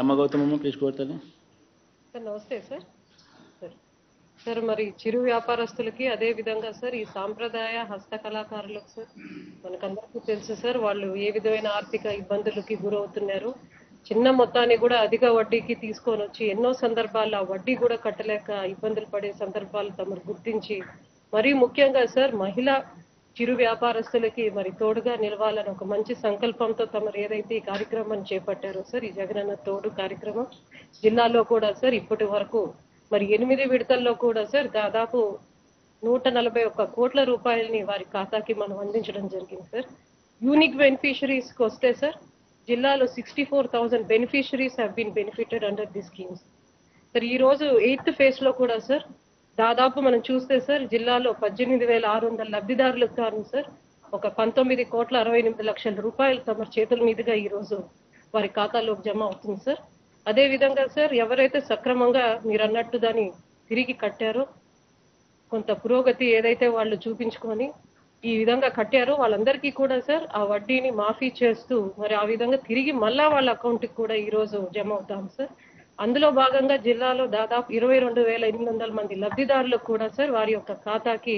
అమ్మ గౌతమమ్మ ప్లీజ్ కోరుతాను సార్ నమస్తే సార్. సార్ సార్ మరి చిరు వ్యాపారస్తులకి అదే విధంగా సార్ ఈ సాంప్రదాయ హస్తకళాకారులకు సార్ మనకందరికీ తెలుసు సార్ వాళ్ళు ఏ విధమైన ఆర్థిక ఇబ్బందులకి గురవుతున్నారు. చిన్న మొత్తాన్ని కూడా అధిక వడ్డీకి తీసుకొని వచ్చి ఎన్నో సందర్భాల్లో ఆ వడ్డీ కూడా కట్టలేక ఇబ్బందులు పడే సందర్భాలు తమరు గుర్తించి మరీ ముఖ్యంగా సార్ మహిళా చిరు వ్యాపారస్తులకి మరి తోడుగా నిలవాలని ఒక మంచి సంకల్పంతో తమరు ఏదైతే ఈ కార్యక్రమాన్ని చేపట్టారో సార్ ఈ జగనన్న తోడు కార్యక్రమం జిల్లాలో కూడా సార్ ఇప్పటి వరకు మరి ఎనిమిది విడతల్లో కూడా సార్ దాదాపు నూట నలభై ఒక్క కోట్ల రూపాయలని వారి ఖాతాకి మనం అందించడం జరిగింది సార్. యూనిక్ బెనిఫిషరీస్కి వస్తే సార్ జిల్లాలో sixty four thousand beneficiaries have been benefited under the schemes sir ఈరోజు ఎయిత్ ఫేజ్లో కూడా సార్ దాదాపు మనం చూస్తే సార్ జిల్లాలో పద్దెనిమిది వేల ఆరు వందల లబ్ధిదారులకు గాను సార్ ఒక పంతొమ్మిది కోట్ల అరవై ఎనిమిది లక్షల రూపాయలు తమ చేతుల మీదుగా ఈ రోజు వారి ఖాతాలోకి జమ అవుతుంది సార్ అదే విధంగా సార్ ఎవరైతే సక్రమంగా మీరు అన్నట్టు దాన్ని తిరిగి కట్టారో కొంత పురోగతి ఏదైతే వాళ్ళు చూపించుకొని ఈ విధంగా కట్టారో వాళ్ళందరికీ కూడా సార్ ఆ వడ్డీని మాఫీ చేస్తూ మరి ఆ విధంగా తిరిగి మళ్ళా వాళ్ళ అకౌంట్కి కూడా ఈ రోజు జమ అవుతాం సార్ అందులో భాగంగా జిల్లాలో దాదాపు ఇరవై రెండు వేల ఎనిమిది వందల మంది లబ్ధిదారులకు కూడా సార్ వారి యొక్క ఖాతాకి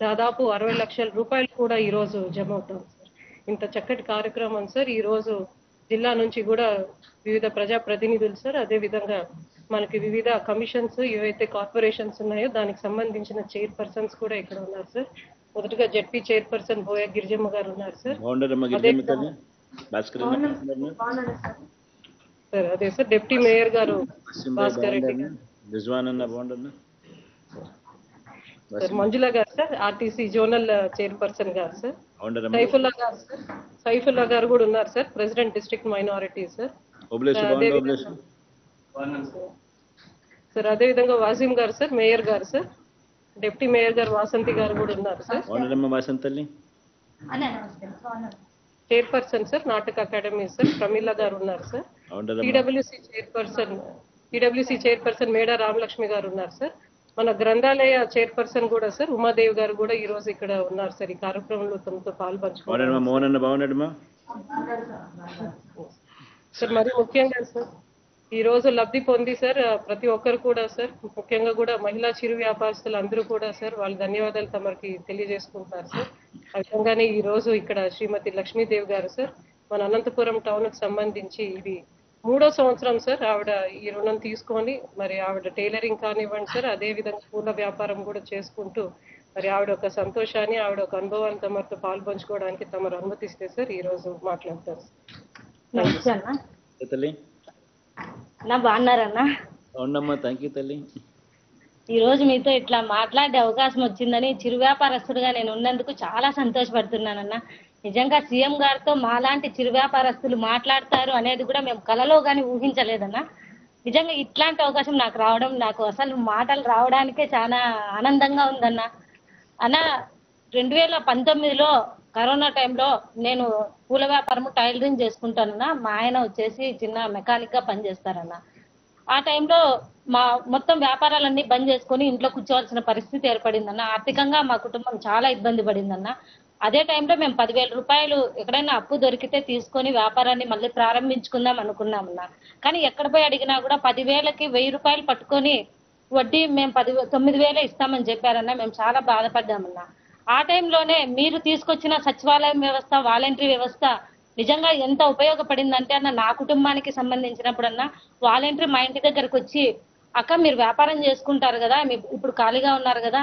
దాదాపు అరవై లక్షల రూపాయలు కూడా ఈ రోజు జమ అవుతాం సార్. ఇంత చక్కటి కార్యక్రమం సార్ ఈ రోజు జిల్లా నుంచి కూడా వివిధ ప్రజా ప్రతినిధులు సార్ అదే విధంగా మనకి వివిధ కమిషన్స్ ఏవైతే కార్పొరేషన్స్ ఉన్నాయో దానికి సంబంధించిన చైర్ పర్సన్స్ కూడా ఇక్కడ ఉన్నారు సార్. మొదటగా జడ్పీ చైర్పర్సన్ బోయ గిరిజమ్మ గారు ఉన్నారు సార్. సార్ అదే సార్ డిప్యూటీ మేయర్ గారు భాస్కర్ రెడ్డి బాగుండన్న రిజ్వాన్ సార్ మంజుల గారు సార్ ఆర్టీసీ జోనల్ చైర్పర్సన్ గారు సార్. సైఫుల్లా గారు సార్. సైఫుల్లా గారు కూడా ఉన్నారు sir president district minority sir. Sir అదే విధంగా వాసిం గారు సార్ మేయర్ గారు సార్. డిప్యూటీ మేయర్ గారు వాసంతి గారు కూడా ఉన్నారు sir. Chairperson sir Nataka academy sir Pramila గారు ఉన్నారు sir. TWC chairperson TWC chairperson Meda Ramalakshmi గారు ఉన్నారు సార్. మన గ్రంథాలయ చైర్పర్సన్ కూడా సార్ ఉమాదేవి గారు కూడా ఈ రోజు ఇక్కడ ఉన్నారు సార్ ఈ కార్యక్రమంలో తమతో పాల్పంచుకున్నారు బాగుండరమ్మ మోహన్ అన్న బాగున్నాడమ్మా? సార్ మరి ముఖ్యంగా సార్ ఈ రోజు లబ్ధి పొంది సార్ ప్రతి ఒక్కరు కూడా సార్ ముఖ్యంగా కూడా మహిళా చిరు వ్యాపారస్తులు అందరూ కూడా సార్ వాళ్ళ ధన్యవాదాలు తమరికి తెలియజేసుకుంటున్నారు సార్. ఆ విధంగానే ఈ రోజు ఇక్కడ శ్రీమతి లక్ష్మీదేవి గారు సార్ మన అనంతపురం టౌన్కు సంబంధించి ఇది మూడో సంవత్సరం సార్ ఆవిడ ఈ రుణం తీసుకొని మరి ఆవిడ టైలరింగ్ కానివ్వండి సార్ అదే విధంగా పూల వ్యాపారం కూడా చేసుకుంటూ మరి ఆవిడ ఒక సంతోషాన్ని ఆవిడ ఒక అనుభవాన్ని తమరితో పాల్పంచుకోవడానికి తమరు అనుమతిస్తే సార్ ఈ రోజు మాట్లాడతారు తల్లి. నా బాగున్నారన్న బాగుండమ్మా థ్యాంక్ యూ తల్లి. ఈ రోజు మీతో ఇట్లా మాట్లాడే అవకాశం వచ్చిందని చిరు వ్యాపారస్తుడిగా నేను ఉన్నందుకు చాలా సంతోషపడుతున్నానన్న. నిజంగా సీఎం గారితో మాలాంటి చిరు వ్యాపారస్తులు మాట్లాడతారు అనేది కూడా మేము కలలో కానీ ఊహించలేదన్నా. నిజంగా ఇట్లాంటి అవకాశం నాకు రావడం నాకు అసలు మాటలు రావడానికే చాలా ఆనందంగా ఉందన్న. అన్న రెండు వేల పంతొమ్మిదిలో కరోనా టైంలో నేను పూల వ్యాపారము టైలరింగ్ చేసుకుంటానన్నా. మా ఆయన వచ్చేసి చిన్న మెకానిక్గా పనిచేస్తారన్న. ఆ టైంలో మా మొత్తం వ్యాపారాలన్నీ బంద్ చేసుకొని ఇంట్లో కూర్చోవాల్సిన పరిస్థితి ఏర్పడిందన్న. ఆర్థికంగా మా కుటుంబం చాలా ఇబ్బంది పడిందన్న. అదే టైంలో మేము పదివేల రూపాయలు ఎక్కడైనా అప్పు దొరికితే తీసుకొని వ్యాపారాన్ని మళ్ళీ ప్రారంభించుకుందాం అనుకున్నామన్నా కానీ ఎక్కడ పోయి అడిగినా కూడా పదివేలకి వెయ్యి రూపాయలు పట్టుకొని వడ్డీ మేము పది తొమ్మిది వేలే ఇస్తామని చెప్పారన్నా. మేము చాలా బాధపడ్డామన్నా ఆ టైంలోనే మీరు తీసుకొచ్చిన సచివాలయం వ్యవస్థ వాలంటరీ వ్యవస్థ నిజంగా ఎంత ఉపయోగపడిందంటే అన్న నా కుటుంబానికి సంబంధించినప్పుడన్నా వాలంటరీ మా ఇంటి దగ్గరకు వచ్చి అక్క మీరు వ్యాపారం చేసుకుంటారు కదా మీ ఇప్పుడు ఖాళీగా ఉన్నారు కదా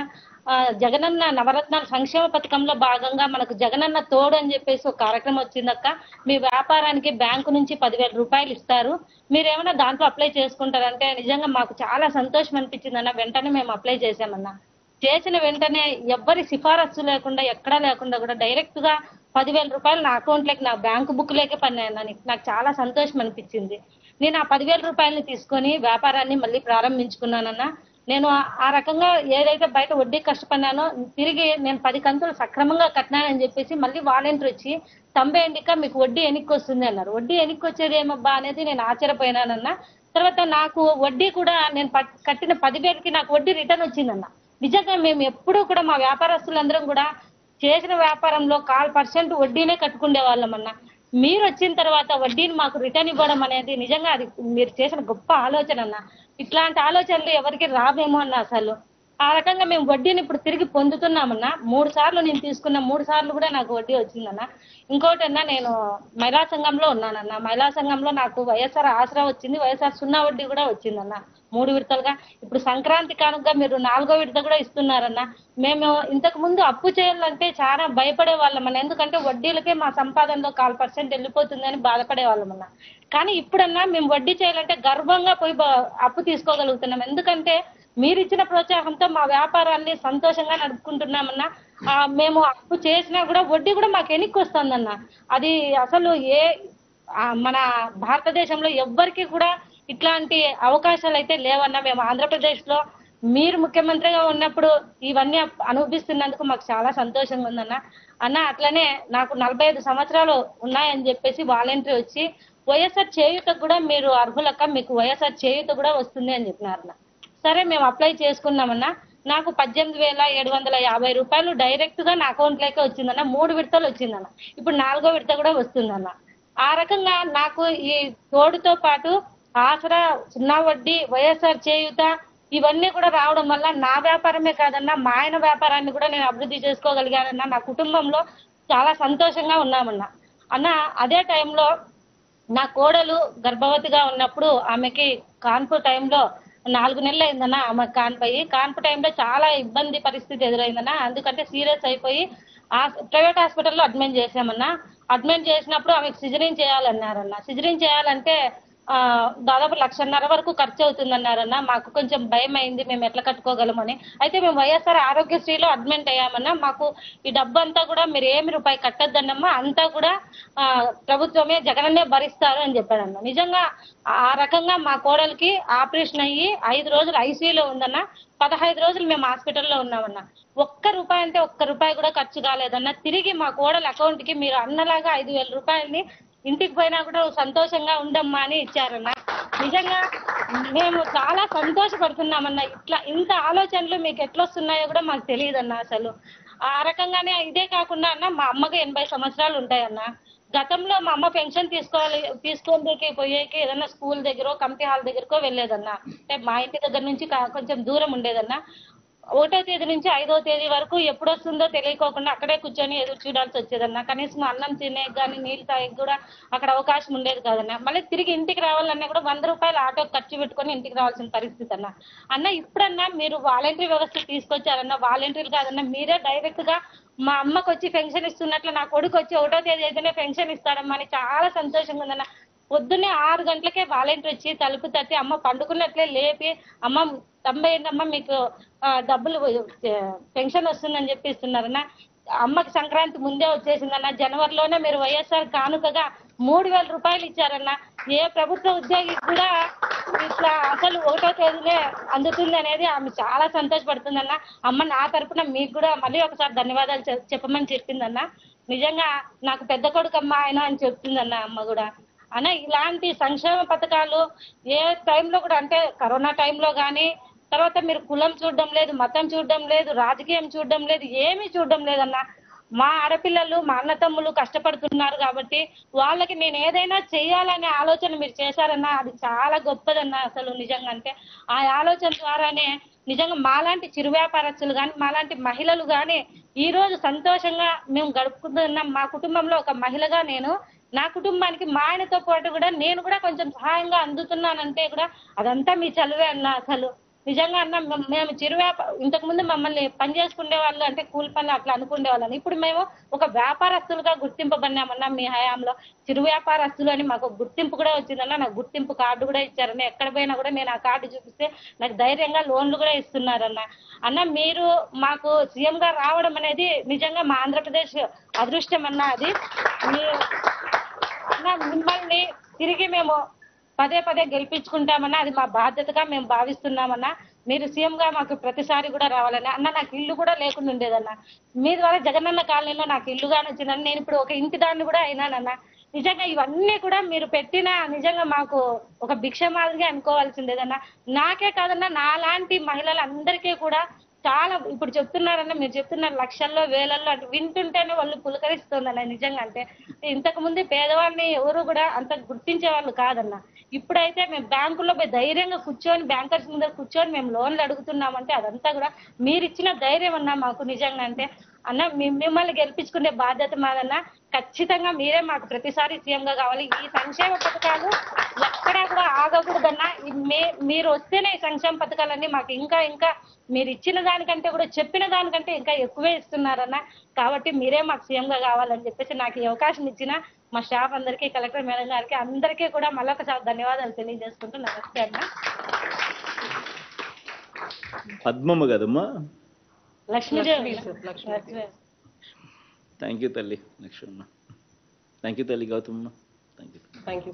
జగనన్న నవరత్నాల సంక్షేమ పథకంలో భాగంగా మనకు జగనన్న తోడు అని చెప్పేసి ఒక కార్యక్రమం వచ్చిందక్క మీ వ్యాపారానికి బ్యాంకు నుంచి పదివేల రూపాయలు ఇస్తారు. మీరు ఏమైనా దాంట్లో అప్లై చేసుకుంటారంటే నిజంగా మాకు చాలా సంతోషం అనిపించింది అన్న వెంటనే మేము అప్లై చేసామన్నా చేసిన వెంటనే ఎవ్వరి సిఫారసు లేకుండా ఎక్కడా లేకుండా కూడా డైరెక్ట్గా పదివేల రూపాయలు నా అకౌంట్ లేక నా బ్యాంకు బుక్ లేకే పన్నాయన్న నాకు చాలా సంతోషం అనిపించింది. నేను ఆ పదివేల రూపాయలని తీసుకొని వ్యాపారాన్ని మళ్ళీ ప్రారంభించుకున్నానన్నా నేను ఆ- రకంగా ఏదైతే బయట వడ్డీ కష్టపడినానో తిరిగి నేను పది కంతులు సక్రమంగా కట్టినానని చెప్పేసి మళ్ళీ వాలంటీర్ వచ్చి తంబేయండిక మీకు వడ్డీ ఎన్నిక్కి వస్తుంది అన్నారు. వడ్డీ ఎన్నిక్కి వచ్చేది ఏమబ్బా అనేది నేను ఆశ్చర్యపోయినానన్నా. తర్వాత నాకు వడ్డీ కూడా నేను కట్టిన పదివేలకి నాకు వడ్డీ రిటర్న్ వచ్చిందన్న. నిజంగా మేము ఎప్పుడూ కూడా మా వ్యాపారస్తులందరం కూడా చేసిన వ్యాపారంలో కాల్ పర్సెంట్ వడ్డీనే కట్టుకునే వాళ్ళం అన్న మీరు వచ్చిన తర్వాత వడ్డీని మాకు రిటర్న్ ఇవ్వడం అనేది నిజంగా అది మీరు చేసిన గొప్ప ఆలోచన అన్న. ఇట్లాంటి ఆలోచనలు ఎవరికి రావేమో అన్న అసలు. ఆ రకంగా మేము వడ్డీని ఇప్పుడు తిరిగి పొందుతున్నామన్నా మూడు సార్లు నేను తీసుకున్న మూడు సార్లు కూడా నాకు వడ్డీ వచ్చిందన్న. ఇంకోటి నేను మహిళా సంఘంలో ఉన్నానన్న. మహిళా సంఘంలో నాకు వైఎస్ఆర్ ఆసరా వచ్చింది వైఎస్ఆర్ సున్నా వడ్డీ కూడా వచ్చిందన్న. మూడు విడతలుగా. ఇప్పుడు సంక్రాంతి కానుక మీరు నాలుగో విడత కూడా ఇస్తున్నారన్న. మేము ఇంతకు ముందు అప్పు చేయాలంటే చాలా భయపడే వాళ్ళమన్న ఎందుకంటే వడ్డీలకే మా సంపాదనలో కాల్ పర్సెంట్ వెళ్ళిపోతుందని బాధపడే వాళ్ళమన్న కానీ ఇప్పుడన్నా మేము వడ్డీ చేయాలంటే గర్వంగా పోయి అప్పు తీసుకోగలుగుతున్నాం. ఎందుకంటే మీరు ఇచ్చిన ప్రోత్సాహంతో మా వ్యాపారాన్ని సంతోషంగా నడుపుకుంటున్నామన్నా మేము అప్పు చేసినా కూడా వడ్డీ కూడా మాకు వెనక్కి వస్తుందన్న అది అసలు ఏ మన భారతదేశంలో ఎవ్వరికి కూడా ఇట్లాంటి అవకాశాలు అయితే లేవన్నా మేము ఆంధ్రప్రదేశ్లో మీరు ముఖ్యమంత్రిగా ఉన్నప్పుడు ఇవన్నీ అనుభవిస్తున్నందుకు మాకు చాలా సంతోషంగా ఉందన్న. అన్న అట్లనే నాకు నలభై ఐదు సంవత్సరాలు ఉన్నాయని చెప్పేసి వాలంటీర్ వచ్చి వైఎస్ఆర్ చేయుత కూడా మీరు అర్హులక్క మీకు వైఎస్ఆర్ చేయూత కూడా వస్తుంది అని చెప్పినారన్న. సరే మేము అప్లై చేసుకున్నామన్నా. నాకు పద్దెనిమిది వేల ఏడు వందల యాభై రూపాయలు డైరెక్ట్గా నా అకౌంట్లోకి వచ్చిందన్న. మూడు విడతలు వచ్చిందన్న. ఇప్పుడు నాలుగో విడత కూడా వస్తుందన్న. ఆ రకంగా నాకు ఈ తోడుతో పాటు ఆసరా సున్నా వడ్డీ వైఎస్ఆర్ చేయూత ఇవన్నీ కూడా రావడం వల్ల నా వ్యాపారమే కాదన్నా మా ఆయన వ్యాపారాన్ని కూడా నేను అభివృద్ధి చేసుకోగలిగానన్నా నా కుటుంబంలో చాలా సంతోషంగా ఉన్నామన్నా. అన్న అదే టైంలో నా కోడలు గర్భవతిగా ఉన్నప్పుడు ఆమెకి కాన్పు టైంలో నాలుగు నెలలు అయిందన్న ఆమె కాన్పు. అయ్యి కాన్పు టైంలో చాలా ఇబ్బంది పరిస్థితి ఎదురైందన్న అందుకంటే సీరియస్ అయిపోయి ప్రైవేట్ హాస్పిటల్లో అడ్మిట్ చేశామన్నా. అడ్మిట్ చేసినప్పుడు ఆమెకు సిజరింగ్ చేయాలన్నారన్న. సిజరింగ్ చేయాలంటే దాదాపు లక్షన్నర వరకు ఖర్చు అవుతుందన్నారన్న మాకు కొంచెం భయం అయింది మేము ఎట్లా కట్టుకోగలమని అయితే మేము వైఎస్ఆర్ ఆరోగ్యశ్రీలో అడ్మిట్ అయ్యామన్నా. మాకు ఈ డబ్బు అంతా కూడా మీరు ఏమి రూపాయి కట్టద్దన్నమ్మా అంతా కూడా ప్రభుత్వమే జగనన్నే భరిస్తారు అని చెప్పాడన్న. నిజంగా ఆ రకంగా మా కోడలికి ఆపరేషన్ అయ్యి ఐదు రోజులు ఐసీయూలో ఉందన్న. పదహైదు రోజులు మేము హాస్పిటల్లో ఉన్నామన్న. ఒక్క రూపాయి అంటే ఒక్క రూపాయి కూడా ఖర్చు కాలేదన్న. తిరిగి మా కోడల అకౌంట్కి మీరు అన్నలాగా ఐదు వేల రూపాయలని ఇంటికి పోయినా కూడా సంతోషంగా ఉండమ్మా అని ఇచ్చారన్న నిజంగా మేము చాలా సంతోషపడుతున్నామన్న. ఇట్లా ఇంత ఆలోచనలు మీకు ఎట్లా వస్తున్నాయో కూడా మాకు తెలియదన్న అసలు. ఆ రకంగానే ఇదే కాకుండా అన్న మా అమ్మకి ఎనభై సంవత్సరాలు ఉంటాయన్న. గతంలో మా అమ్మ పెన్షన్ తీసుకోవాలి తీసుకోలేకి పోయేకి ఏదన్నా స్కూల్ దగ్గర కమిటీ హాల్ దగ్గరకో వెళ్ళేదన్న. అంటే మా ఇంటి దగ్గర నుంచి కొంచెం దూరం ఉండేదన్న. ఒకటో తేదీ నుంచి ఐదో తేదీ వరకు ఎప్పుడు వస్తుందో తెలియకోకుండా అక్కడే కూర్చొని ఎదురు చూడాల్సి వచ్చేదన్న. కనీసం అన్నం తినే కానీ నీళ్ళు తాగేకి కూడా అక్కడ అవకాశం ఉండేది కాదన్న. మళ్ళీ తిరిగి ఇంటికి రావాలన్నా కూడా వంద రూపాయలు ఆటో ఖర్చు పెట్టుకొని ఇంటికి రావాల్సిన పరిస్థితి అన్న. అన్న ఇప్పుడన్నా మీరు వాలంటరీ వ్యవస్థ తీసుకొచ్చారన్న? వాలంటీర్లు కాదన్న మీరే డైరెక్ట్గా మా అమ్మకు వచ్చి పెన్షన్ ఇస్తున్నట్లు నా కొడుకు వచ్చి ఒకటో తేదీ అయితేనే పెన్షన్ ఇస్తాడమ్మా అని చాలా సంతోషంగా ఉందన్న. పొద్దున్నే ఆరు గంటలకే వాలంటీర్ వచ్చి తలుపు తట్టి అమ్మ పండుకున్నట్లే లేపి అమ్మ తొంభై ఏంటమ్మా మీకు డబ్బులు పెన్షన్ వస్తుందని చెప్పిస్తున్నారన్న. అమ్మకి సంక్రాంతి ముందే వచ్చేసిందన్న. జనవరిలోనే మీరు వైఎస్ఆర్ కానుకగా మూడు వేల రూపాయలు ఇచ్చారన్న. ఏ ప్రభుత్వ ఉద్యోగికి కూడా ఇట్లా అసలు ఒకటో తేదీనే అందుతుంది అనేది ఆమె చాలా సంతోషపడుతుందన్న. అమ్మ నా తరపున మీకు కూడా మళ్ళీ ఒకసారి ధన్యవాదాలు చెప్పమని చెప్పిందన్న. నిజంగా నాకు పెద్ద కొడుకు అమ్మ ఆయన అని చెప్తుందన్న అమ్మ కూడా. అన్న ఇలాంటి సంక్షేమ పథకాలు ఏ టైంలో కూడా అంటే కరోనా టైంలో కానీ తర్వాత మీరు కులం చూడడం లేదు మతం చూడడం లేదు రాజకీయం చూడడం లేదు ఏమీ చూడడం లేదన్నా మా ఆడపిల్లలు మా అన్నతమ్ములు కష్టపడుతున్నారు కాబట్టి వాళ్ళకి నేను ఏదైనా చేయాలనే ఆలోచన మీరు చేశారన్నా అది చాలా గొప్పదన్నా అసలు నిజంగా అంటే. ఆ ఆలోచన ద్వారానే నిజంగా మాలాంటి చిరు వ్యాపారస్తులు కానీ మాలాంటి మహిళలు కానీ ఈ రోజు సంతోషంగా మేము గడుపుకుంటున్నాం మా కుటుంబంలో ఒక మహిళగా నేను నా కుటుంబానికి మా ఆయనతో పాటు కూడా నేను కూడా కొంచెం సహాయంగా అందుతున్నానంటే కూడా అదంతా మీ చలువే అన్న అసలు. నిజంగా అన్న మేము- చిరు వ్యాపారం ఇంతకు ముందు మమ్మల్ని పని చేసుకునే వాళ్ళు అంటే కూలి పని అట్లా అనుకునే వాళ్ళని ఇప్పుడు మేము ఒక వ్యాపారస్తులుగా గుర్తింపబడినామన్నా మీ హయాంలో చిరు వ్యాపారస్తులు అని మాకు గుర్తింపు కూడా వచ్చిందన్న నాకు గుర్తింపు కార్డు కూడా ఇచ్చారన్న. ఎక్కడ పోయినా కూడా నేను ఆ కార్డు చూపిస్తే నాకు ధైర్యంగా లోన్లు కూడా ఇస్తున్నారన్న. అన్న మీరు మాకు సీఎం గా రావడం అనేది నిజంగా మా ఆంధ్రప్రదేశ్ అదృష్టం అన్న అది. మీ మిమ్మల్ని తిరిగి మేము పదే పదే గెలిపించుకుంటామన్నా అది మా బాధ్యతగా మేము భావిస్తున్నామన్నా మీరు సీఎం గా మాకు ప్రతిసారి కూడా రావాలని అన్న నాకు ఇల్లు కూడా లేకుండా ఉండేదన్న. మీ ద్వారా జగనన్న కాలనీలో నాకు ఇల్లు కానీ వచ్చిందని నేను ఇప్పుడు ఒక ఇంటి దాన్ని కూడా అయినానన్న. నిజంగా ఇవన్నీ కూడా మీరు పెట్టిన నిజంగా మాకు ఒక భిక్ష మాదిరిగా అనుకోవాల్సిందేదన్నా. నాకే కాదన్నా నాలాంటి మహిళలందరికీ కూడా చాలా ఇప్పుడు చెప్తున్నారన్న మీరు చెప్తున్నారు లక్షల్లో వేలల్లో అంటే వింటుంటేనే వాళ్ళు పులకరిస్తుందన్న నిజంగా అంటే. ఇంతకు ముందు పేదవాళ్ళని ఎవరు కూడా అంత గుర్తించే వాళ్ళు కాదన్న. ఇప్పుడైతే మేము బ్యాంకుల్లో పోయి ధైర్యంగా కూర్చొని బ్యాంకర్స్ ముందర కూర్చొని మేము లోన్లు అడుగుతున్నామంటే అదంతా కూడా మీరు ఇచ్చిన ధైర్యం అన్న మాకు నిజంగా అంటే. అన్న మిమ్మల్ని గెలిపించుకునే బాధ్యత మాదన్న. ఖచ్చితంగా మీరే మాకు ప్రతిసారి సీఎంగా కావాలి. ఈ సంక్షేమ పథకాలు ఎక్కడా కూడా ఆగకూడదన్న. మీ- మీరు వస్తేనే ఈ సంక్షేమ పథకాలన్నీ మాకు ఇంకా ఇంకా మీరు ఇచ్చిన దానికంటే కూడా చెప్పిన దానికంటే ఇంకా ఎక్కువే ఇస్తున్నారన్న. కాబట్టి మీరే మాకు సీఎంగా కావాలని చెప్పేసి నాకు ఈ అవకాశం ఇచ్చిన మా స్టాఫ్ అందరికీ కలెక్టర్ మేడం గారికి అందరికీ కూడా మళ్ళొకసారి ధన్యవాదాలు తెలియజేసుకుంటూ నమస్తే అన్న. పద్మమ్మ కదమ్మా? థ్యాంక్ యూ తల్లి. లక్ష్మమ్మ థ్యాంక్ యూ తల్లి Gauthamma thank you thank you